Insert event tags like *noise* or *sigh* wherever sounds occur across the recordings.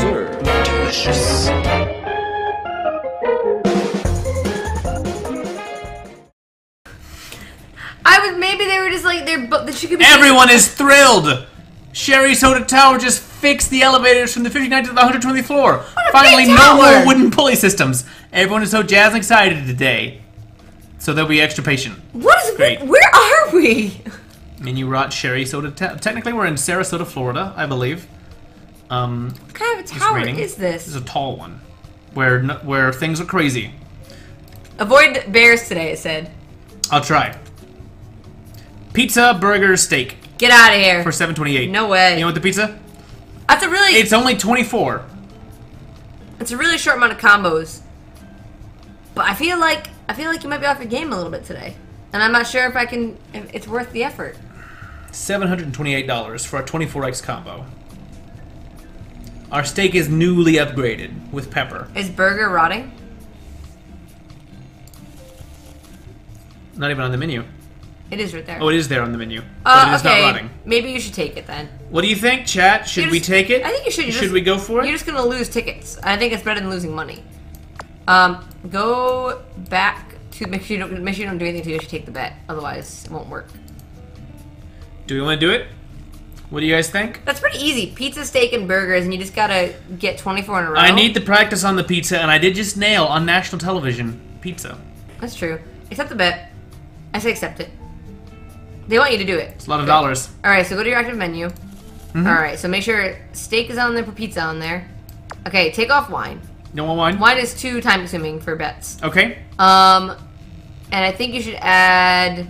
Serve. Delicious. I was maybe they were just like they're but that she could be Everyone is thrilled. SherriSoda Tower just fixed the elevators from the 59th to the 120th floor. Finally, no more wooden pulley systems. Everyone is so jazzed and excited today. So they'll be extra patient. What is Great. Where are we? Menu rot SherriSoda Technically, we're in Sarasota, Florida, I believe. Um, What kind of tower is This This is a tall one, where where things are crazy. Avoid bears today. It said. I'll try. Pizza, burger, steak Get out of here. for 7.28. No way. You know what the pizza? That's a really It's only 24. it's a really short amount of combos. But I feel like I feel like you might be off your game a little bit today, and I'm not sure if I can. If it's worth the effort. $728 for a 24x combo. Our steak is newly upgraded with pepper. Is burger rotting? Not even on the menu. It is right there. Oh, it is there on the menu. Uh, it is okay. not rotting. Maybe you should take it then. What do you think, chat? Should You're we take it? I think you should. You're Should just- we go for it? You're just gonna lose tickets. I think it's better than losing money. Um, go back to make sure you don't make sure you don't do anything until you should take the bet. Otherwise, it won't work. Do we want to do it? What do you guys think? That's pretty easy. Pizza, steak, and burgers, and you just gotta get 24 in a row. I need to practice on the pizza, and I did just nail on national television pizza. That's true. Accept the bet. I say accept it. They want you to do it. It's a lot of dollars. All right, so go to your active menu. Mm-hmm. All right, so make sure steak is on there, for pizza on there. Okay, take off wine. No one wine? Wine is too time consuming for bets. Okay. Um, and I think you should add.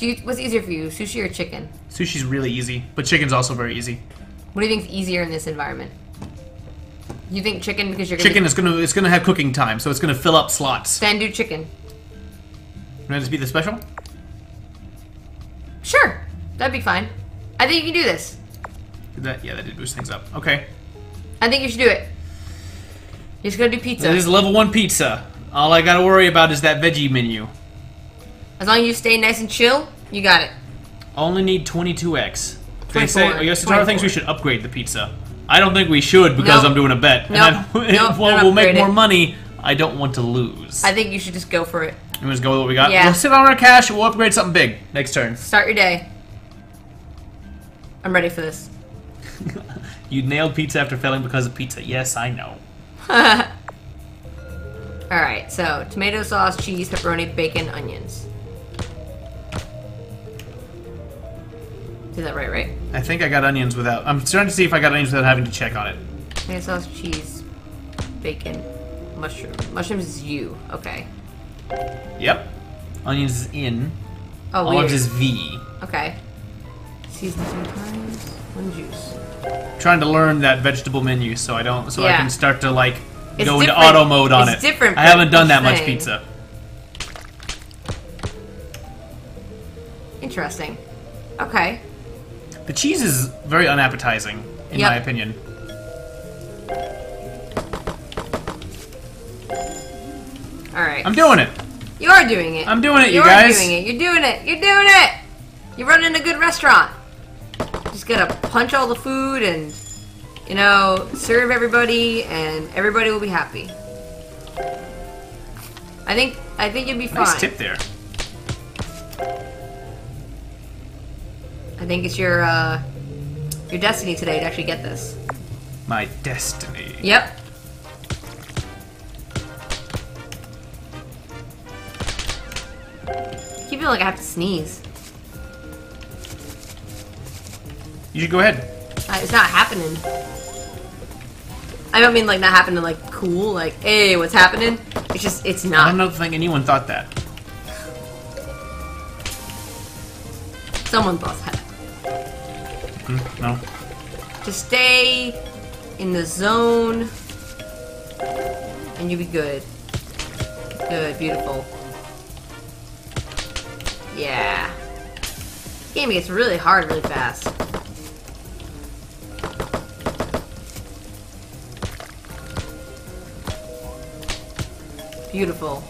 You, what's easier for you, sushi or chicken? Sushi's really easy, but chicken's also very easy. What do you think's easier in this environment? You think chicken because you're gonna Chicken is gonna it's gonna have cooking time, so it's gonna fill up slots. then do chicken. Can I just be the special? Sure, that'd be fine. I think you can do this. Did that yeah, that did boost things up. Okay. I think you should do it. You're just gonna do pizza. This is level one pizza. All I gotta worry about is that veggie menu. As long as you stay nice and chill, you got it. Only need 22x. They say, 24. oh, yes, thinks we should upgrade the pizza. I don't think we should because Nope. I'm doing a bet. Nope. And I Nope, *laughs* well, make more money. I don't want to lose. I think you should just go for it. Just go with what we got. Yeah. We'll sit on our cash. And we'll upgrade something big next turn. Start your day. I'm ready for this. *laughs* You nailed pizza after failing because of pizza. Yes, I know. *laughs* All right, so tomato sauce, cheese, pepperoni, bacon, onions. Did that right, right? I think I got onions without. I'm trying to see if I got onions without having to check on it. Tomato sauce, cheese, bacon, mushroom. Mushrooms is you. Okay. Yep. Onions is in. Oh, Olives weird. is V. Okay. Season sometimes. One juice. Trying to learn that vegetable menu so I don't so I can start to like It's go into auto mode on it's it. different I haven't done that much thing. pizza. Interesting. Okay. The cheese is very unappetizing, in Yep. my opinion. All right. I'm doing it. You are doing it. I'm doing it, you You're doing it. You're doing it. You're doing it. You're running a good restaurant. Just gotta punch all the food and, you know, serve everybody, and everybody will be happy. I think I think you'll be fine. Nice tip there. I think it's your uh, your destiny today to actually get this. My destiny. Yep. I keep feeling like I have to sneeze. You should go ahead. Uh, It's not happening. I don't mean like not happening like cool, like hey, what's happening? It's just it's not. I don't think anyone thought that. Someone thought Hmm, no. Just stay in the zone, and you'll be good. Good, beautiful. Yeah. This game gets really hard really fast. Beautiful.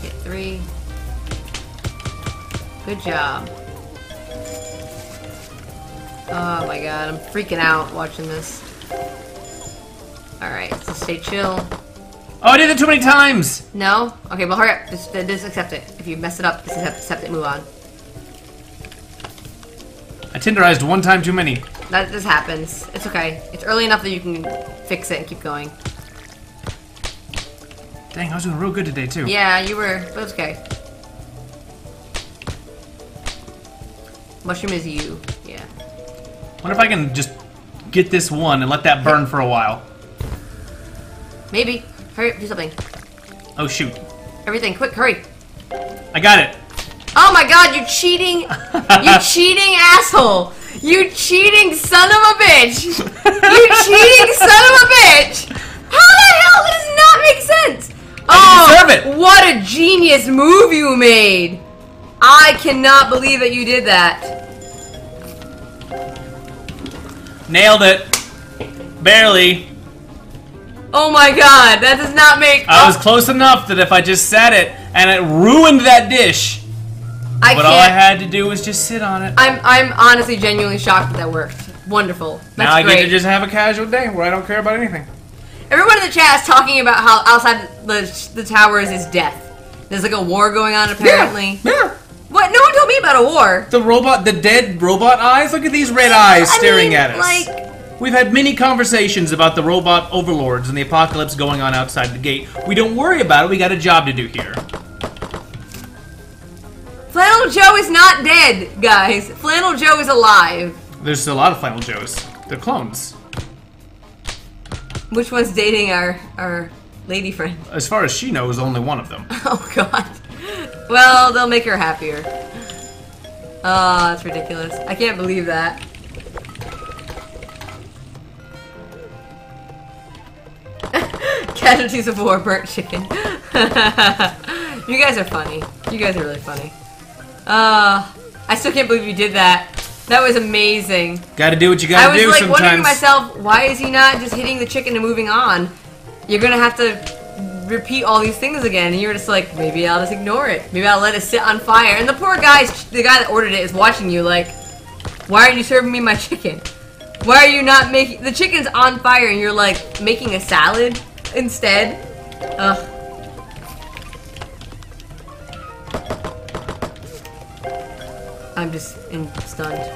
Hit three. Good job. Oh my god, I'm freaking out watching this. Alright, so stay chill. Oh, I did it too many times! No? Okay, well hurry up. Just, just accept it. If you mess it up, just accept, accept it, move on. I tenderized one time too many. That just happens. It's okay. It's early enough that you can fix it and keep going. Dang, I was doing real good today, too. Yeah, you were, but it's okay. Mushroom is you. Wonder if I can just get this one and let that burn for a while. Maybe. Hurry up, do something. Oh, shoot. Everything, quick, hurry. I got it. Oh my god, you cheating, you *laughs* cheating asshole. You cheating son of a bitch. You cheating son of a bitch. How the hell does not make sense? Oh, what a genius move you made. I cannot believe that you did that. Nailed it. Barely. Oh my god, that does not make. I was close enough that if I just sat it and it ruined that dish, I but can't. all I had to do was just sit on it. I'm I'm honestly genuinely shocked that that worked. Wonderful. That's now I great. get to just have a casual day where I don't care about anything. Everyone in the chat is talking about how outside the the towers is death. There's like a war going on apparently. Yeah. What? No one told me about a war. The robot, the dead robot eyes. Look at these red eyes I staring mean, at us. Like, We've had many conversations about the robot overlords and the apocalypse going on outside the gate. We don't worry about it. We got a job to do here. Flannel Joe is not dead, guys. Flannel Joe is alive. There's a lot of Flannel Joes. They're clones. Which one's dating our our lady friend? As far as she knows, only one of them. *laughs* Oh God. Well, they'll make her happier. Oh, that's ridiculous. I can't believe that. *laughs* Casualties of war, burnt chicken. *laughs* you guys are funny. You guys are really funny. Uh, I still can't believe you did that. That was amazing. Gotta do what you gotta do sometimes. I was like wondering to myself, why is he not just hitting the chicken and moving on? You're gonna have to repeat all these things again, and you're just like, maybe I'll just ignore it. Maybe I'll let it sit on fire. And the poor guy's, the guy that ordered it is watching you like, why aren't you serving me my chicken? Why are you not making the chicken's on fire and you're like making a salad instead? Ugh. I'm just in, stunned.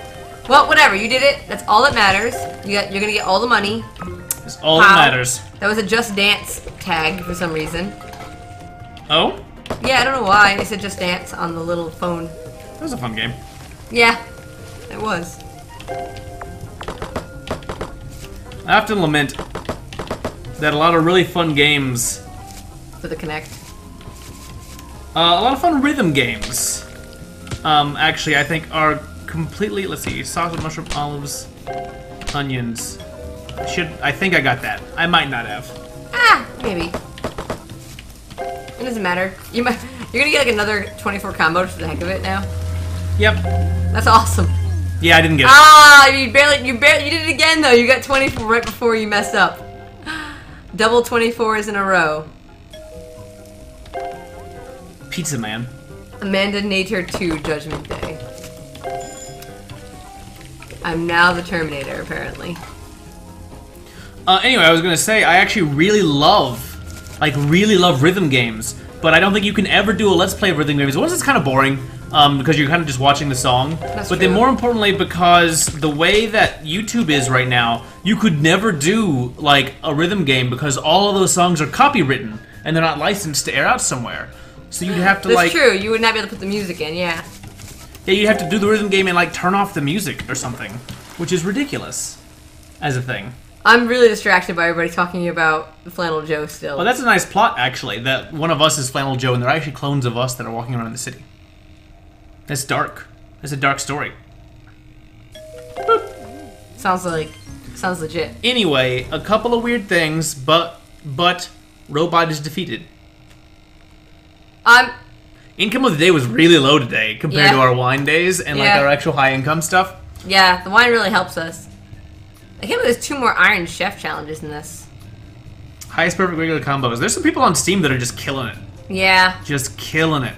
Well, whatever. You did it. That's all that matters. You got. You're gonna get all the money. It's all How? that matters. That was a Just Dance tag for some reason. Oh? Yeah, I don't know why. It said Just Dance on the little phone. That was a fun game. Yeah, it was. I have to lament that a lot of really fun games, For the Kinect. uh, a lot of fun rhythm games, um, actually, I think are completely. Let's see, sausage, mushroom, olives, onions. Should I think I got that? I might not have. Ah, maybe. It doesn't matter. You might. You're gonna get like another 24 combo just for the heck of it now. Yep. That's awesome. Yeah, I didn't get it. Ah, you barely, you barely, you did it again though. You got 24 right before you messed up. *gasps* Double 24s in a row. Pizza Man. Amanda Nature 2 Judgment Day. I'm now the Terminator, apparently. Uh, anyway, I was gonna say I actually really love, like, really love rhythm games, but I don't think you can ever do a let's play of rhythm games. Once it's kind of boring, um, because you're kind of just watching the song. That's but then more importantly, because the way that YouTube is right now, you could never do like a rhythm game because all of those songs are copywritten and they're not licensed to air out somewhere. So you'd have to That's like, true. You would not be able to put the music in, yeah. yeah, you'd have to do the rhythm game and like turn off the music or something, which is ridiculous as a thing. I'm really distracted by everybody talking about Flannel Joe still. Well, that's a nice plot, actually. That one of us is Flannel Joe, and they're actually clones of us that are walking around the city. That's dark. That's a dark story. sounds like sounds legit. Anyway, a couple of weird things, but but robot is defeated. I'm Income of the day was really low today compared Yeah. to our wine days and like Yeah. our actual high income stuff. yeah, the wine really helps us. I can't believe there's two more Iron Chef challenges in this. Highest perfect regular combos. There's some people on Steam that are just killing it. Yeah, Just killing it.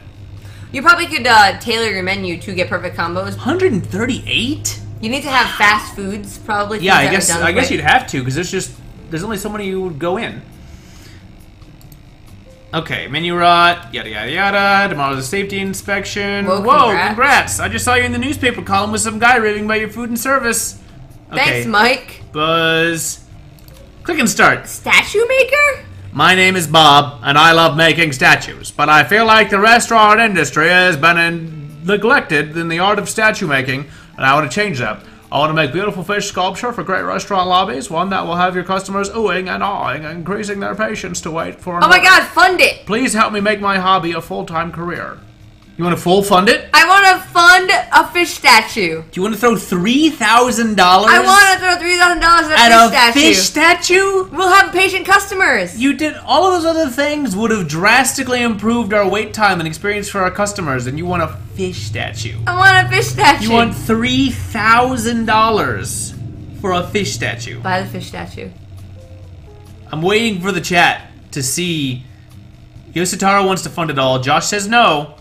you probably could uh, tailor your menu to get perfect combos. 138? You need to have fast foods, probably. Yeah, I things that are guess I guess quick. you'd have to because there's just there's only so many you would go in. Okay, menu rot, yada yada yada. Tomorrow's a safety inspection. Whoa, Whoa, congrats. congrats. I just saw you in the newspaper column with some guy raving about your food and service. Okay, Thanks, Mike. Buzz. ClickNStart. Statue maker? My name is Bob, and I love making statues, but I feel like the restaurant industry has been in- neglected in the art of statue making, and I want to change that. I want to make beautiful fish sculpture for great restaurant lobbies, one that will have your customers oohing and awing, and increasing their patience to wait for Oh my order. god, fund it! Please help me make my hobby a full-time career. You want to full fund it? I want to fund a fish statue. Do you want to throw three thousand dollars I want to throw three thousand dollars at a fish a statue. fish statue? We'll have patient customers. You did all of those other things would have drastically improved our wait time and experience for our customers, and you want a fish statue. I want a fish statue. You want three thousand dollars for a fish statue. buy the fish statue. I'm waiting for the chat to see. Yositaro wants to fund it all. Josh says no.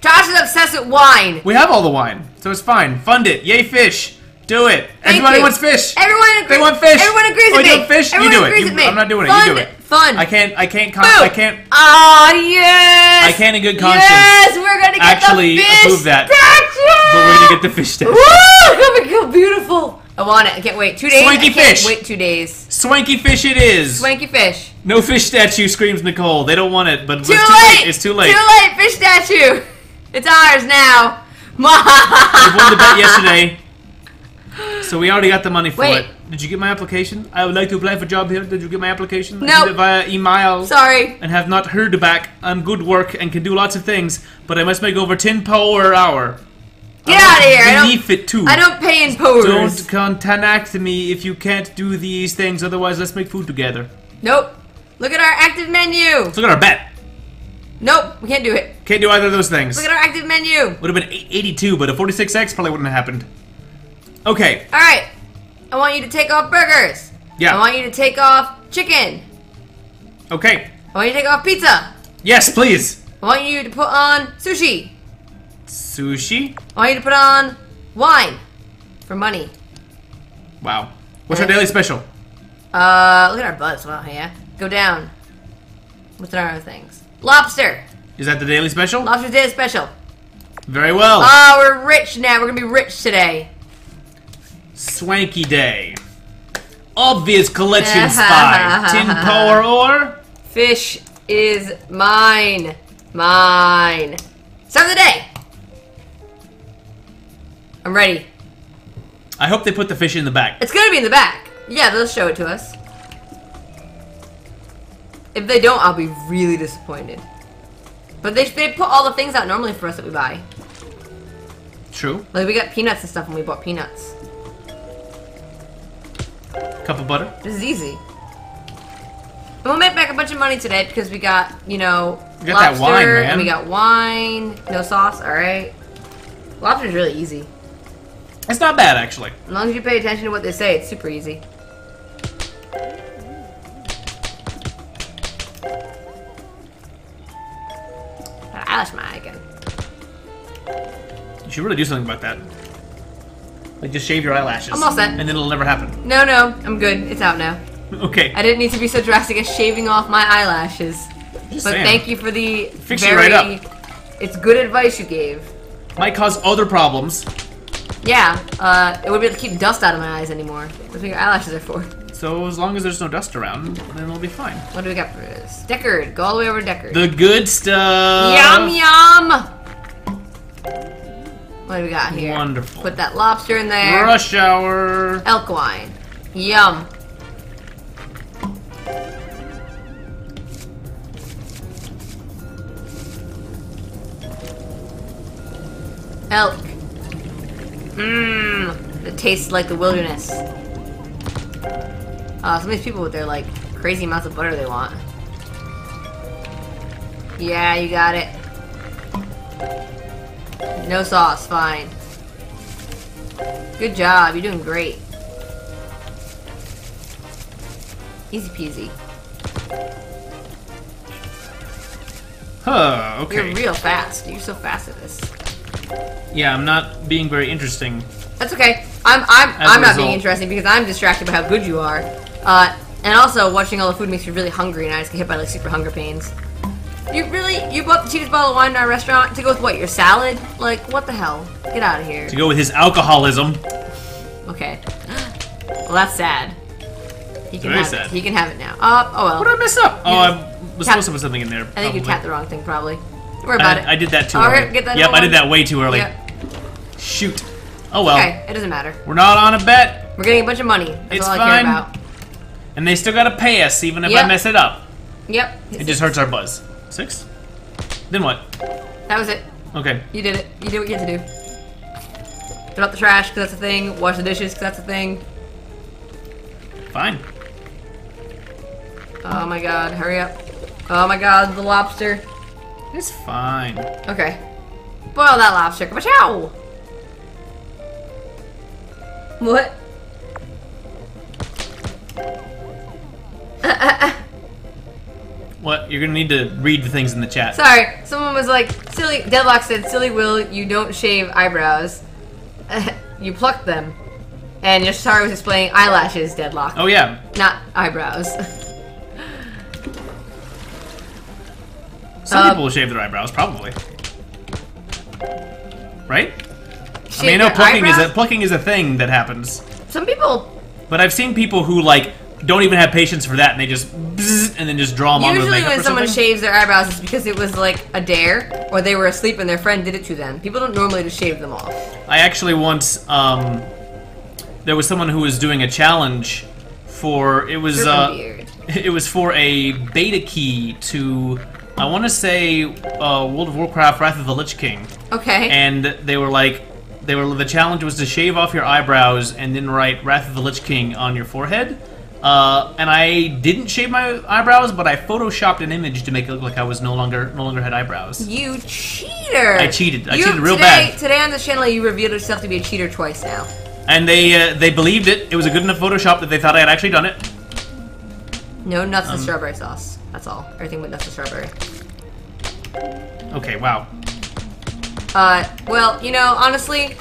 Josh is obsessed with wine. We have all the wine, so it's fine. Fund it. Yay, fish. Do it. Thank Everybody you. wants fish. Everyone agrees. They want fish. Everyone agrees oh, with me. fish? Everyone you do agrees it. with You- me. I'm not doing Fund, it. You do it. Fun. I can't. I can't. Con- Boom. I can't. Oh yes. I can't in good conscience Yes, we're gonna get actually the fish approve that. statue. But we're gonna get the fish statue. Woo! It's gonna be beautiful. I want it. I can't wait. Two days. Swanky fish. Wait two days. Swanky fish it is. Swanky fish. No fish statue screams Nicole. They don't want it, but Too it's too late. late. It's too late. Too late. Fish statue. It's ours now. We won the bet *laughs* yesterday. So we already got the money for Wait. it. Did you get my application? I would like to apply for a job here. Did you get my application? I Nope. via email. Sorry. And have not heard back. I'm good work and can do lots of things, but I must make over 10 po per hour. Get out of here. I don't. It too. I don't pay in powers. Don't contact me if you can't do these things. Otherwise, let's make food together. Nope. Look at our active menu. Let's look at our bet. Nope. We can't do it. Can't do either of those things. Look at our active menu. Would have been 882, but a 46x probably wouldn't have happened. Okay. All right. I want you to take off burgers. Yeah. I want you to take off chicken. Okay. I want you to take off pizza. Yes, please. I want you to put on sushi. Sushi. I want you to put on wine for money. Wow. What's our daily special? Uh, look at our butts. Wow, yeah. Go down. What's our other things? Lobster. Is that the daily special? Lobster's Day special. Very well. Oh, we're rich now. We're gonna be rich today. Swanky day. Obvious collection *laughs* spy. Tin power or Fish is mine. Mine. Start of the day. I'm ready. I hope they put the fish in the back. It's gonna be in the back. Yeah, they'll show it to us. If they don't, I'll be really disappointed. But they, they put all the things out normally for us that we buy. True. Like we got peanuts and stuff when we bought peanuts. Cup of butter. This is easy. And we'll make back a bunch of money today because we got, you know, We got that lobster wine, man. and we got wine, no sauce. All right. Lobster's really easy. It's not bad actually. As long as you pay attention to what they say, it's super easy. Eyelash again. You should really do something about that. Like just shave your eyelashes. I'm all set. And then it'll never happen. No, no, I'm good. It's out now. Okay. I didn't need to be so drastic as shaving off my eyelashes. Just But saying. thank you for the Fix very. right up. It's good advice you gave. Might cause other problems. Yeah, uh, it would be able to keep dust out of my eyes anymore. That's what your eyelashes are for. So as long as there's no dust around, then we'll be fine. What do we got for this? Deckard. Go all the way over to Deckard. The good stuff. Yum yum! What do we got here? Wonderful. Put that lobster in there. Rush hour. Elk wine. Yum. Elk. Mmm. It tastes like the wilderness. Uh, some of these people with their like crazy amounts of butter they want. Yeah, you got it. No sauce, fine. Good job, you're doing great. Easy peasy. Huh, okay. You're real fast. You're so fast at this. Yeah, I'm not being very interesting. That's okay. I'm I'm As I'm not being interesting because I'm distracted by how good you are. Uh, and also watching all the food makes me really hungry, and I just get hit by like super hunger pains. You really you bought the cheapest bottle of wine in our restaurant to go with what? Your salad? Like what the hell? Get out of here. To go with his alcoholism. Okay. *gasps* Well, that's sad. He can Very have sad. it. He can have it now. Uh, oh well. What did I mess up? Oh, I was supposed to put something in there. I think you tapped the wrong thing, probably. Don't worry about I, it. I did that too Oh, early. get that yep, I did that way too early. Yep. Shoot. Oh well. Okay, it doesn't matter. We're not on a bet, We're getting a bunch of money. That's It's all I fine. care about. And they still gotta pay us even if Yep. I mess it up. Yep. It just hurts our buzz. Six? Then what? That was it. Okay. You did it. You did what you had to do. Throw out the trash, because that's a thing. Wash the dishes, because that's a thing. Fine. Oh my god, hurry up. Oh my god, the lobster. It's fine. Okay. Boil that lobster. Watch out! What? What? You're gonna need to read the things in the chat. Sorry, someone was like, silly, Deadlock said, silly Will, you don't shave eyebrows. *laughs* you pluck them. And Yoshitaro was explaining eyelashes, Deadlock, Oh yeah. not eyebrows. Some Uh, people will shave their eyebrows, probably. Right? I mean, I know plucking is a plucking is a thing that happens, Some people but I've seen people who like don't even have patience for that, and they just bzzz, and then just draw them on with Usually makeup when or someone something. shaves their eyebrows, it's because it was like a dare, or they were asleep and their friend did it to them. People don't normally just shave them off. I actually once um, there was someone who was doing a challenge for it was uh, *laughs* it was for a beta key to I want to say uh, World of Warcraft: Wrath of the Lich King, Okay. and they were like they were the challenge was to shave off your eyebrows and then write Wrath of the Lich King on your forehead. Uh, and I didn't shave my eyebrows, but I photoshopped an image to make it look like I was no longer no longer had eyebrows. you cheater! I cheated. I You- cheated real today, bad. Today on this channel, you revealed yourself to be a cheater twice now. And they uh, they believed it. It was a good enough Photoshop that they thought I had actually done it. No nuts Um, and strawberry sauce. That's all. Everything but nuts and strawberry. Okay, wow. Uh, well, you know, honestly,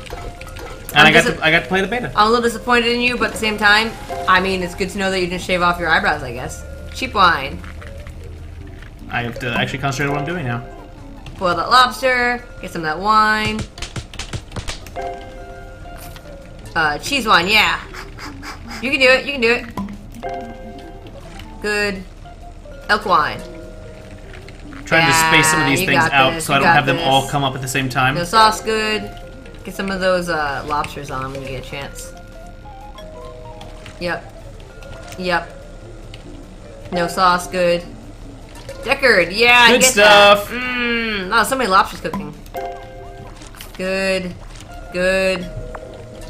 And I'm I got to, I got to play the beta. I'm a little disappointed in you, but at the same time, I mean, it's good to know that you didn't shave off your eyebrows, I guess. Cheap wine. I have to actually concentrate on what I'm doing now. Boil that lobster, get some of that wine. Uh, cheese wine, yeah. You can do it, you can do it. Good. Elk wine. Trying to space some of these things out this, so I don't have them all come up at the same time. No sauce, good. Get some of those uh, lobsters on when you get a chance. Yep. Yep. No sauce, good. Deckard, yeah, I Good stuff. Mmm, oh, so many lobsters cooking. Good. Good.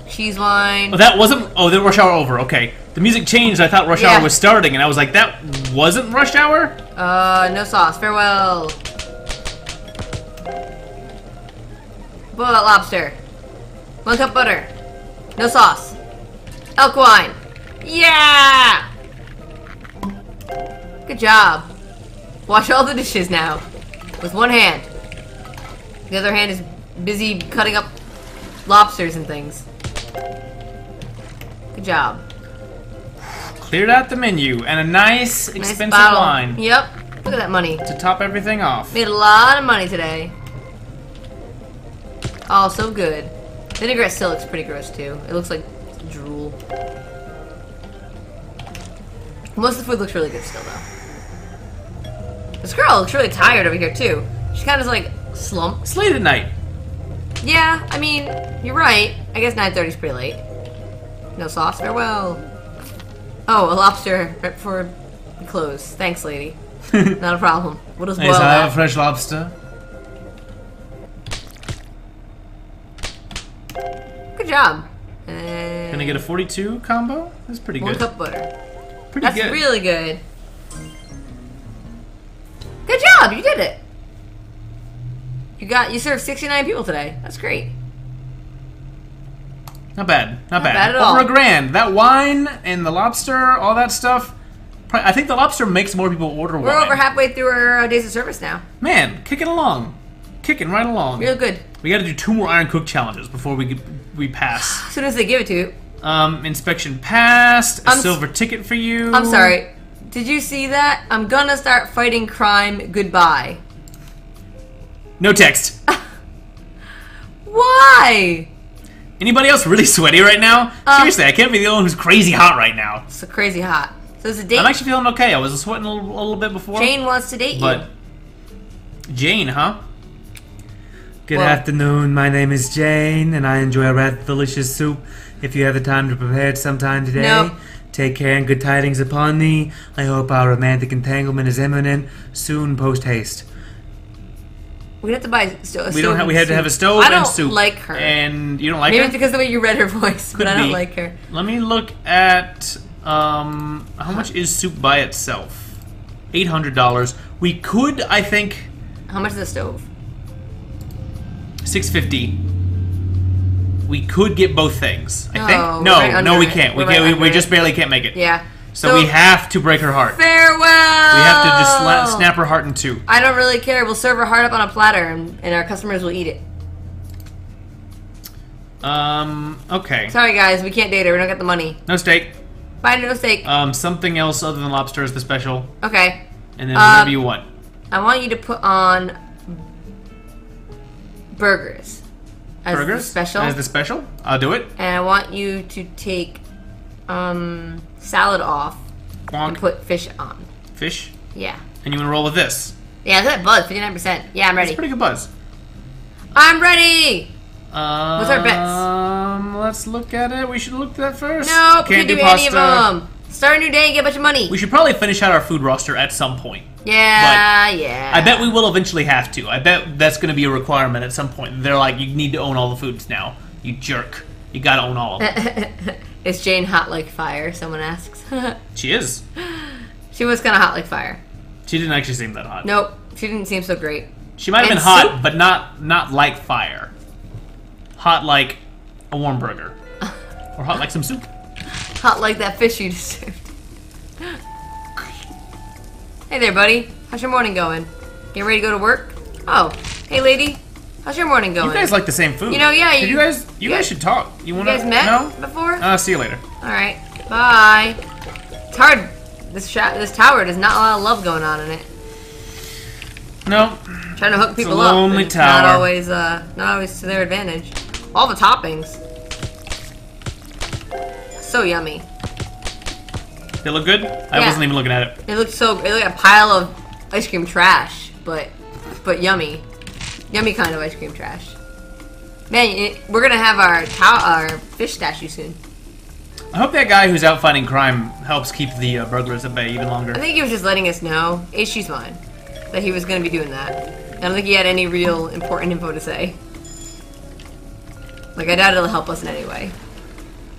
Cheese wine. Oh, that wasn't. Oh, the rush hour over. Okay, the music changed. I thought rush Yeah. hour was starting, and I was like, that wasn't rush hour. Uh, no sauce. Farewell. Boil that lobster. One cup butter. No sauce. Elk wine. Yeah! Good job. Wash all the dishes now. With one hand. The other hand is busy cutting up lobsters and things. Good job. Cleared out the menu and a nice, Nice expensive bottle. wine Yep. Look at that money. to top everything off. Made a lot of money today. Oh, so good. Vinaigrette still looks pretty gross too. It looks like drool. Most of the food looks really good still though. This girl looks really tired over here too. She kind of like slumped. It's late at night. Yeah, I mean, you're right. I guess 9.30 is pretty late. No sauce, farewell. Oh, a lobster right before we close. Thanks, lady. *laughs* Not a problem. We'll just boil Yes, I have fresh lobster. Good job. And Gonna get a 42 combo. That's pretty one good. cup butter. Pretty That's good. really good. Good job, you did it. You got you served 69 people today. That's great. Not bad. Not, bad. bad at Over all. a grand. That wine and the lobster, all that stuff. I think the lobster makes more people order We're wine. over halfway through our uh, days of service now. Man, kick it along. Kicking right along. Real good. We got to do two more Iron Cook challenges before we we pass. *sighs* As soon as they give it to you. Um, inspection passed. A I'm silver ticket for you. I'm sorry. Did you see that? I'm gonna start fighting crime. Goodbye. No text. *laughs* Why? Anybody else really sweaty right now? Uh, Seriously, I can't be the only one who's crazy hot right now. It's so crazy hot. So it's a date. I'm actually feeling okay. I was sweating a little, a little bit before. Jane wants to date you. But Jane, huh? Good Well- afternoon. My name is Jane, and I enjoy a rather delicious soup. If you have the time to prepare it sometime today, No. take care and good tidings upon thee. I hope our romantic entanglement is imminent. Soon, post haste. we have to buy. Sto- We don't have. We had to have a stove I don't and soup. like her. And you don't like Maybe her? it's because of the way you read her voice, but I don't be. like her. Let me look at um how much is soup by itself. Eight hundred dollars. We could, I think, How much is the stove? Six fifty. We could get both things. I No, think. No, right no, we can't. We can't. right we, we just barely can't make it. Yeah. So, we have to break her heart. farewell. We have to just sla- snap her heart in two. I don't really care. We'll serve her heart up on a platter, and, and our customers will eat it. Um. Okay. Sorry, guys, we can't date her. We don't get the money. No steak. Buy no steak. Um. Something else other than lobster is the special, Okay. and then Uh, whatever you want. I want you to put on burgers as Burgers the special, as the special. I'll do it. and I want you to take um, salad off and put fish on. Fish. Yeah. And you want to roll with this. Yeah, that buzz, fifty nine percent. Yeah, I'm ready. It's ready. pretty good buzz. I'm ready. Um, What's our bets? Um, let's look at it. We should look at that first. No, Can't can't do do pasta. any of them. Start a new day and get a bunch of money. We should probably finish out our food roster at some point. yeah, yeah. I bet we will eventually have to. I bet that's going to be a requirement at some point. They're like, you need to own all the foods now. You jerk. You gotta own all of them. *laughs* Is Jane hot like fire? Someone asks. *laughs* she is. she was kind of hot like fire. She didn't actually seem that hot. Nope, she didn't seem so great. She might have And been hot, soup? but not not like fire. Hot like a warm burger, *laughs* or hot like some soup. Hot like that fish you just served. hey there, buddy. How's your morning going? You ready to go to work? Oh, hey, lady. How's your morning going? You guys like the same food. You know, yeah, you- you guys, you you guys guys- should talk. You you want to? guys met No. before? Uh, see you later. All right, bye. It's hard. This sha- this tower does not a lot of love going on in it. No. Trying to hook people a up. lonely it's Not always, uh, not always to their advantage. All the toppings. So yummy. They look good. I Yeah. wasn't even looking at it. It looks so. It looked like a pile of ice cream trash, but but yummy, yummy kind of ice cream trash. Man, it, we're gonna have our our fish statue soon. I hope that guy who's out fighting crime helps keep the uh, burglars at bay even longer. I think he was just letting us know, HG's fine, that he was gonna be doing that. I don't think he had any real important info to say. Like I doubt it'll help us in any way.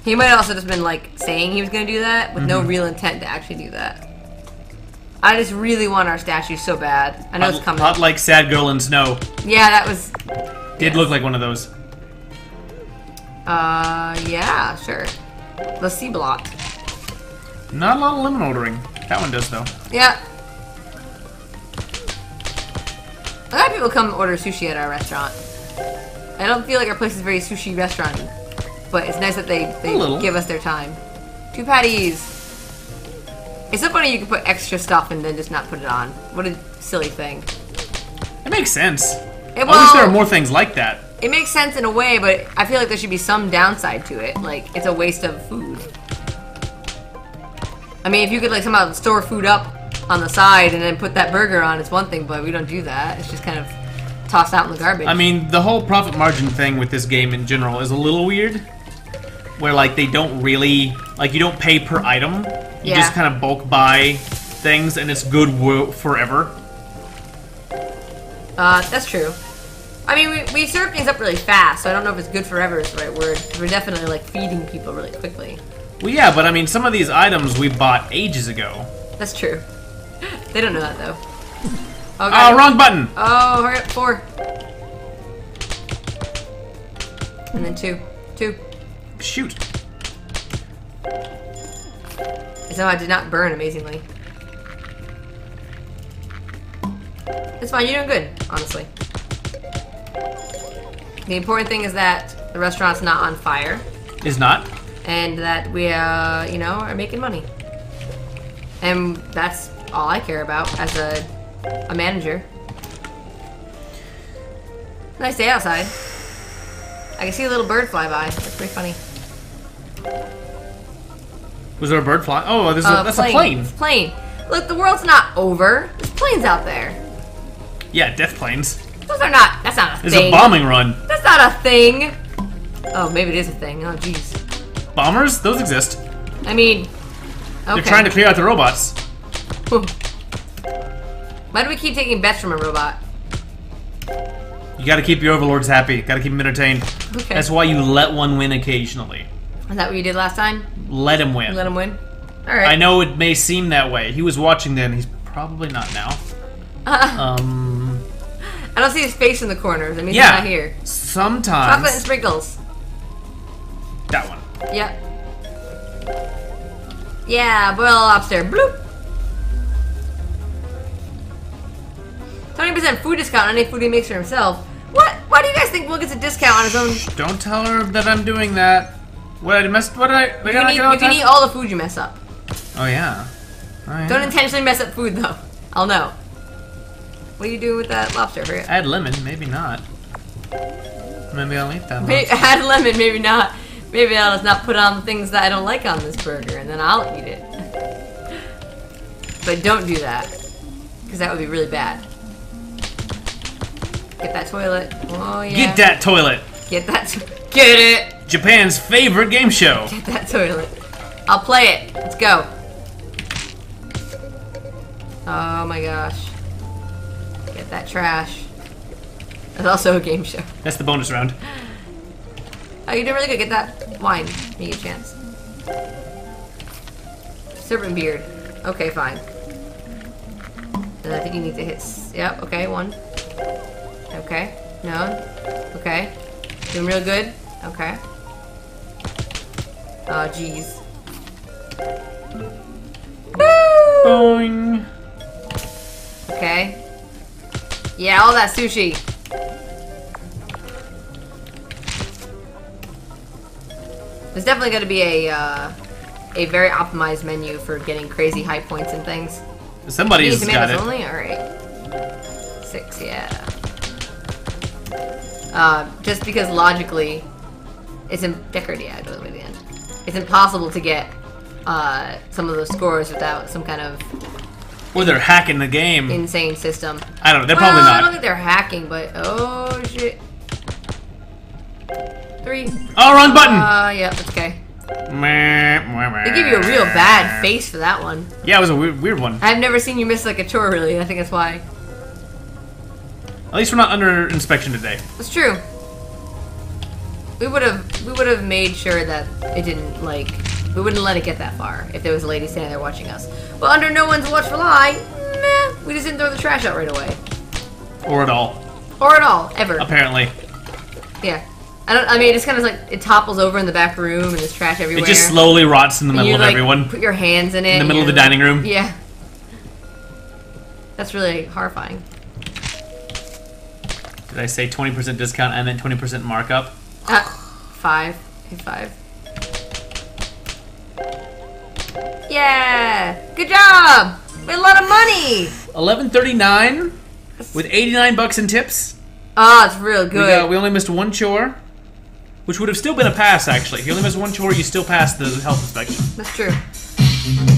He might have also just been like saying he was gonna do that with no real intent to actually do that. I just really want our statue so bad. I know it's coming. hot like sad girl in snow. Yeah, that was Did look like one of those. Uh, yeah, sure. The C block. Not a lot of lemon ordering. That one does though. Yeah. A lot of people come order sushi at our restaurant. I don't feel like our place is very sushi restaurant but it's nice that they, they give us their time. Two patties. It's so funny you can put extra stuff and then just not put it on. What a silly thing. It makes sense. It, I wish there are more things like that. it makes sense in a way, but I feel like there should be some downside to it. Like, it's a waste of food. I mean, if you could, like, somehow store food up on the side and then put that burger on, it's one thing, but we don't do that. It's just kind of tossed out in the garbage. I mean, the whole profit margin thing with this game in general is a little weird. Where like they don't really like you don't pay per item. You Yeah. just kind of bulk buy things and it's good forever. uh, that's true. I mean, we, we serve things up really fast, so I don't know if it's good forever is the right word. We're definitely, like, feeding people really quickly. Well, yeah, but I mean, some of these items we bought ages ago. That's true. *laughs* they don't know that, though. *laughs* Oh, Oh, wrong button. Oh, hurry up, four. And then two. Two. Shoot. So I did not burn amazingly. It's fine, you're doing good, honestly. The important thing is that the restaurant's not on fire Is not. and that we, uh, you know, are making money. And that's all I care about as a, a manager. Nice day outside. I can see a little bird fly by. That's pretty funny. Was there a bird flying? Oh, there's Uh, a, that's a plane. It's a plane. Look, the world's not over. There's planes out there. Yeah, death planes. Those are not. That's not a There's thing. a bombing run. That's not a thing. Oh, maybe it is a thing. Oh, jeez. Bombers? Those exist. I mean, okay. They're trying to clear out the robots. Why do we keep taking bets from a robot? You gotta keep your overlords happy. Gotta keep them entertained. Okay. That's why you let one win occasionally. Is that what you did last time? Let him win. Let him win. All right. I know it may seem that way. He was watching then. He's probably not now. *laughs* Um, I don't see his face in the corner. I mean, yeah. he's not here. Sometimes. Chocolate and sprinkles. that one. Yep. Yeah, boil lobster. Bloop. 20% food discount on any food he makes for himself. What? Why do you guys think Will gets a discount on his own? Don't tell her that I'm doing that. What I messed? What did I? You can, eat, all you can the eat all the food you mess up. Oh yeah. Oh, yeah. Don't intentionally mess up food though. I'll know. What are you doing with that lobster? Forget. Add lemon, maybe not. Maybe I'll eat that. Maybe, add lemon, maybe not. Maybe I'll just not put on the things that I don't like on this burger, and then I'll eat it. *laughs* But don't do that, because that would be really bad. Get that toilet. Oh yeah. Get that toilet. Get that. To- get it. Japan's favorite game show. Get that toilet. I'll play it. Let's go. Oh my gosh. Get that trash. That's also a game show. That's the bonus round. Oh, you did really good. Get that wine. You get a chance. Serpent beard. Okay, fine. And I think you need to hit. s- Yep. Okay, one. Okay. No. Okay. Doing real good. Okay. Oh, jeez. Woo! Boing. Okay. Yeah, all that sushi. There's definitely going to be a uh, a very optimized menu for getting crazy high points and things. Somebody's Need got tomatoes it. only. All right. Six, yeah. Uh, just because logically, it's in Deckard. Yeah, go the end. It's impossible to get uh, some of those scores without some kind of Or they're hacking the game. insane system. I don't know. They're well, probably I don't think they're hacking, but oh shit. Three. Oh, wrong button. Uh, yeah, that's okay. They give you a real bad face for that one. Yeah, it was a weird, weird one. I've never seen you miss like a chore, really. I think that's why. At least we're not under inspection today. That's true. We would have we would have made sure that it didn't like we wouldn't let it get that far if there was a lady standing there watching us. But under no one's watchful eye, meh, we just didn't throw the trash out right away, Or at all, or at all, ever. apparently. Yeah. I don't. I mean, it's kind of like it topples over in the back room and there's trash everywhere. It just slowly rots in the middle you of like everyone. put your hands in it. In the middle of the dining room. Yeah. That's really horrifying. Did I say 20% discount? I meant 20% markup. Uh, five. Hit five. Yeah! Good job! Made a lot of money! 11.39 with 89 bucks in tips. Oh, it's real We, good. got, we only missed one chore, which would have still been a pass, actually. If you only missed one chore, you still passed the health inspection. That's true.